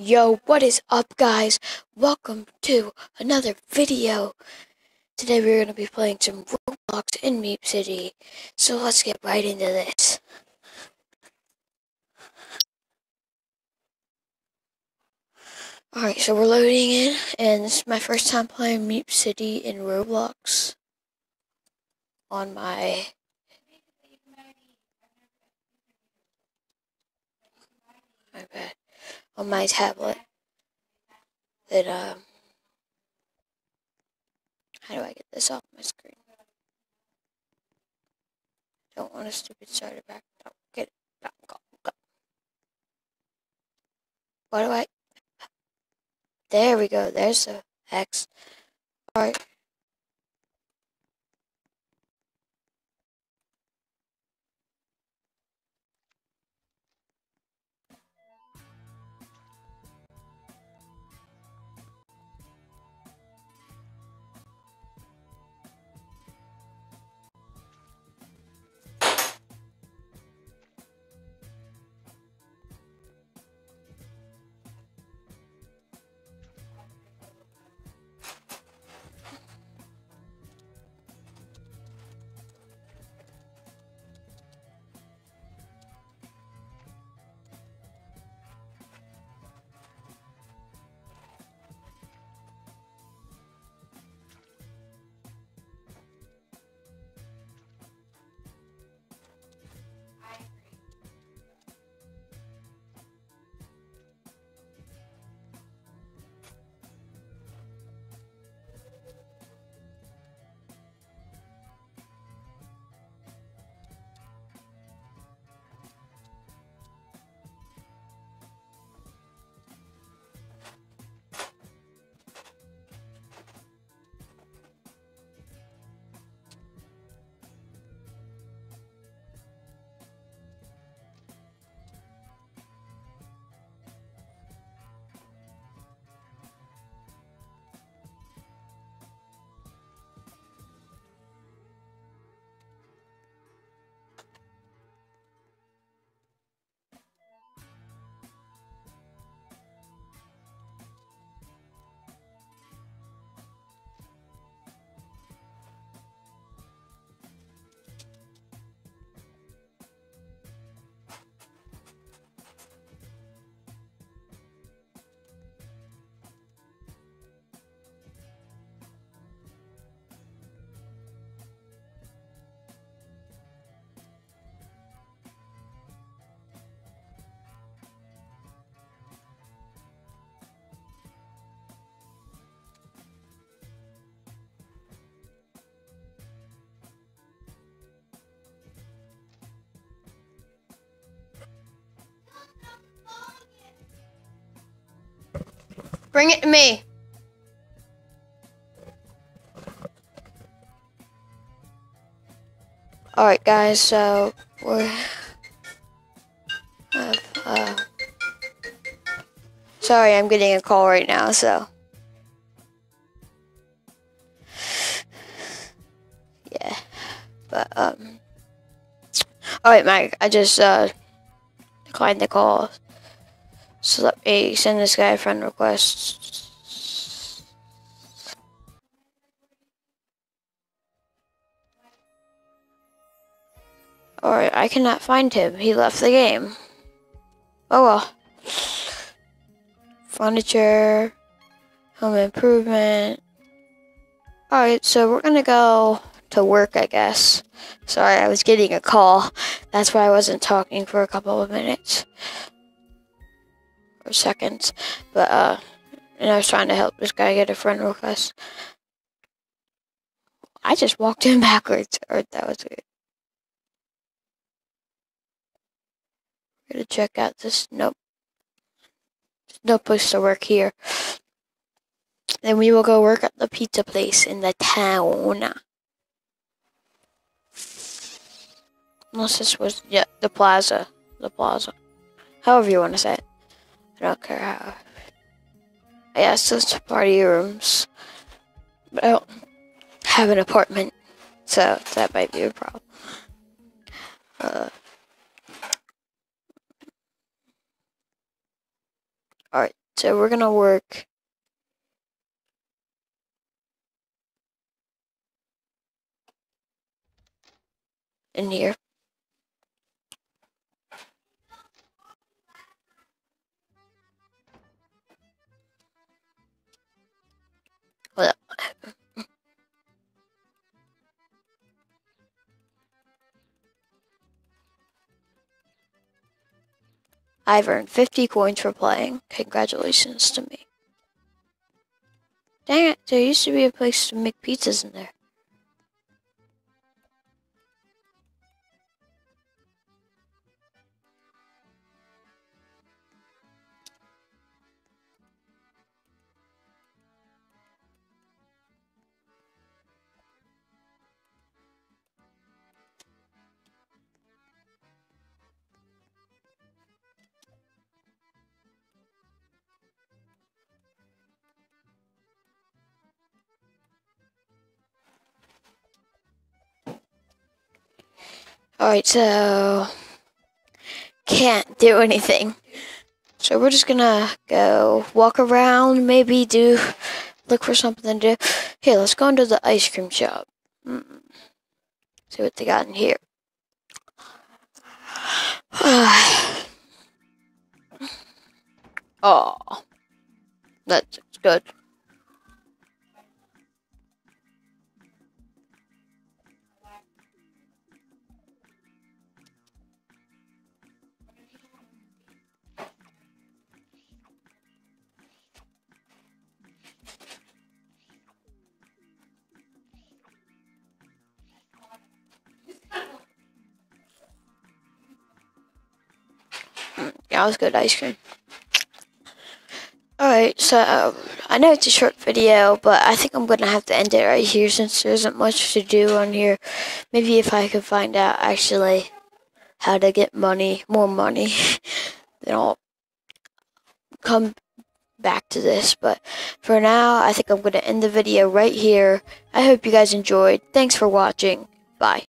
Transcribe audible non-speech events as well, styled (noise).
Yo, what is up, guys? Welcome to another video. Today we're going to be playing some Roblox in Meep City. So let's get right into this. Alright, so we're loading in, and this is my first time playing Meep City in Roblox on my my bad on my tablet that um how do I get this off my screen? Don't want a stupid starter back. Don't get it. Don't go, go. What do I There we go. There's the X. Alright. Bring it to me. Alright, guys, so we're. Uh, sorry, I'm getting a call right now, so. Yeah. But, um. Alright, Mike, I just, uh, declined the call. So let me send this guy a friend request. Or I cannot find him. He left the game. Oh well. Furniture. Home improvement. Alright, so we're gonna go to work, I guess. Sorry, I was getting a call. That's why I wasn't talking for a couple of minutes or seconds. But uh and I was trying to help this guy get a friend request. I just walked in (laughs) backwards, or that was weird. We're gonna check out this. Nope. No place to work here. Then we will go work at the pizza place in the town. Unless this was, yeah, the plaza. The plaza. However you want to say it. I don't care how. I asked those party rooms, but I don't have an apartment, so that might be a problem. Uh, Alright, so we're gonna work. In here. I've earned 50 coins for playing. Congratulations to me. Dang it, there used to be a place to make pizzas in there. Alright, so can't do anything. So we're just gonna go walk around, maybe do look for something to do. Here, let's go into the ice cream shop. Mm. See what they got in here. (sighs) oh, that's good. It was good ice cream. Alright, so uh, I know it's a short video, but I think I'm going to have to end it right here since there isn't much to do on here. Maybe if I could find out actually how to get money, more money, (laughs) then I'll come back to this. But for now, I think I'm going to end the video right here. I hope you guys enjoyed. Thanks for watching. Bye.